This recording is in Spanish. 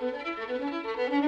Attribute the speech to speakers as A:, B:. A: Gracias.